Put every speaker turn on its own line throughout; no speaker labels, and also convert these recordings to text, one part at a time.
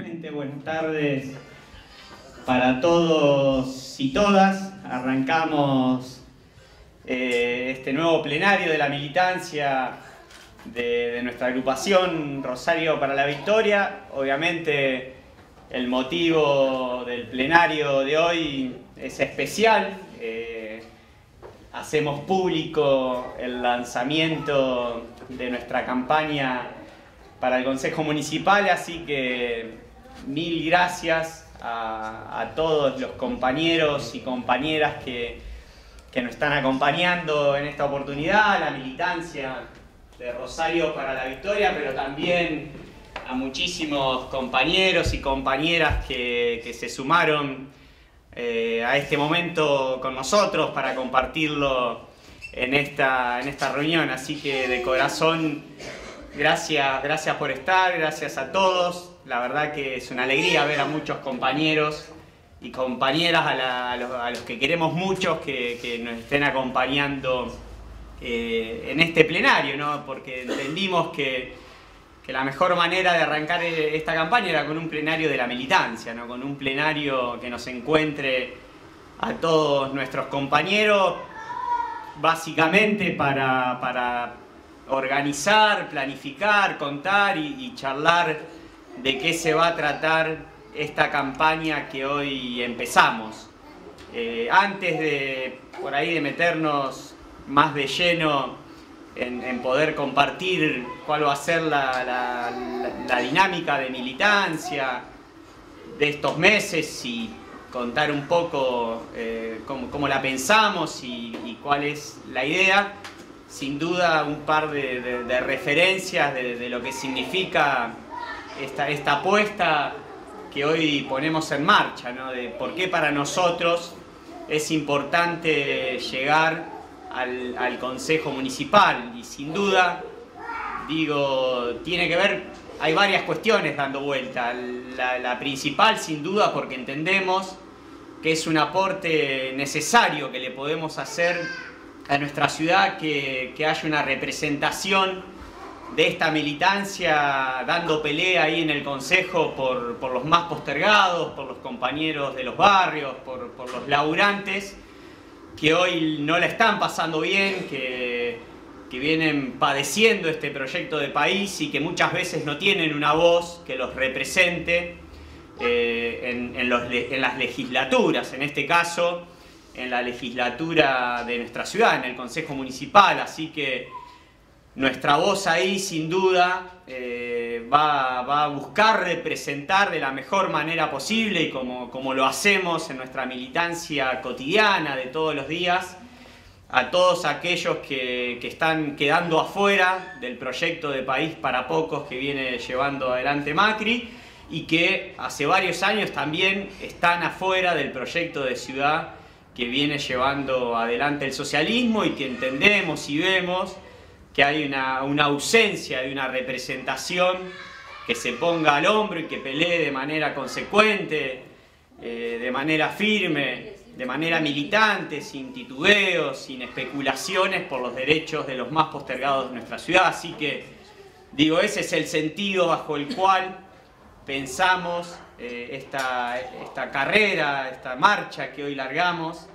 Nuevamente buenas tardes para todos y todas. Arrancamos eh, este nuevo plenario de la militancia de, nuestra agrupación Rosario para la Victoria. Obviamente el motivo del plenario de hoy es especial. Eh, hacemos público el lanzamiento de nuestra campaña para el Consejo Municipal, así que mil gracias a, todos los compañeros y compañeras que, que, nos están acompañando en esta oportunidad, la militancia de Rosario para la Victoria, pero también a muchísimos compañeros y compañeras que, que se sumaron eh, a este momento con nosotros para compartirlo en esta, en esta reunión. Así que de corazón, gracias, gracias por estar, gracias a todos. La verdad que es una alegría ver a muchos compañeros y compañeras, a, los, que queremos mucho, que, nos estén acompañando eh, en este plenario, ¿no? porque entendimos que que la mejor manera de arrancar esta campaña era con un plenario de la militancia, ¿no? con un plenario que nos encuentre a todos nuestros compañeros, básicamente para, para organizar, planificar, contar y, charlar de qué se va a tratar esta campaña que hoy empezamos. Eh, antes de por ahí de meternos más de lleno en, poder compartir cuál va a ser la, la, dinámica de militancia de estos meses y contar un poco eh, cómo, cómo, la pensamos y, cuál es la idea. Sin duda un par de, referencias de, lo que significa esta, esta apuesta que hoy ponemos en marcha, ¿no? de por qué para nosotros es importante llegar al, Consejo Municipal y sin duda, digo, tiene que ver, hay varias cuestiones dando vuelta. La, principal sin duda porque entendemos que es un aporte necesario que le podemos hacer a nuestra ciudad, que haya una representación de esta militancia dando pelea ahí en el Consejo por, por los más postergados, por los compañeros de los barrios, por, por los laburantes que hoy no la están pasando bien, que, que, vienen padeciendo este proyecto de país y que muchas veces no tienen una voz que los represente eh, en, en, las legislaturas, en este caso en la legislatura de nuestra ciudad, en el Consejo Municipal, así que nuestra voz ahí sin duda eh, va, va, a buscar representar de la mejor manera posible y como, como lo hacemos en nuestra militancia cotidiana de todos los días, a todos aquellos que, que, están quedando afuera del proyecto de país para pocos que viene llevando adelante Macri y que hace varios años también están afuera del proyecto de ciudad que viene llevando adelante el socialismo y que entendemos y vemos que hay una, una, ausencia de una representación que se ponga al hombro y que pelee de manera consecuente, eh, de manera firme, de manera militante, sin titubeos, sin especulaciones por los derechos de los más postergados de nuestra ciudad. Así que, digo, ese es el sentido bajo el cual pensamos eh, esta, esta carrera, esta marcha que hoy largamos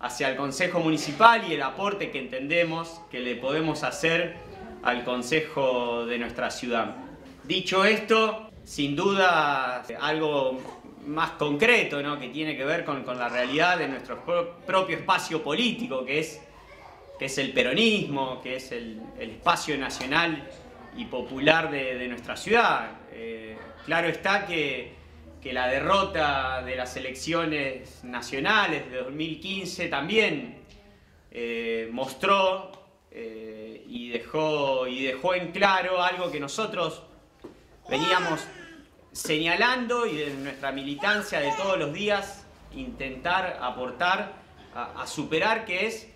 hacia el Consejo Municipal y el aporte que entendemos que le podemos hacer al Consejo de nuestra ciudad. Dicho esto, sin duda algo más concreto, ¿no? que tiene que ver con, con, la realidad de nuestro propio espacio político, que es, que es el peronismo, que es el, espacio nacional y popular de, de nuestra ciudad. Eh, claro está que que la derrota de las elecciones nacionales de 2015 también eh, mostró eh, y, dejó, y dejó en claro algo que nosotros veníamos señalando y de nuestra militancia de todos los días intentar aportar a, superar, que es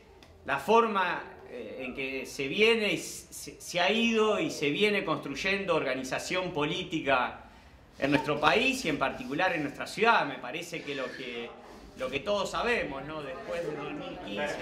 la forma eh, en que se viene y se ha ido y se viene construyendo organización política en nuestro país y en particular en nuestra ciudad. Me parece que lo que, lo que todos sabemos, ¿no? Después de 2015...